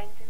sentence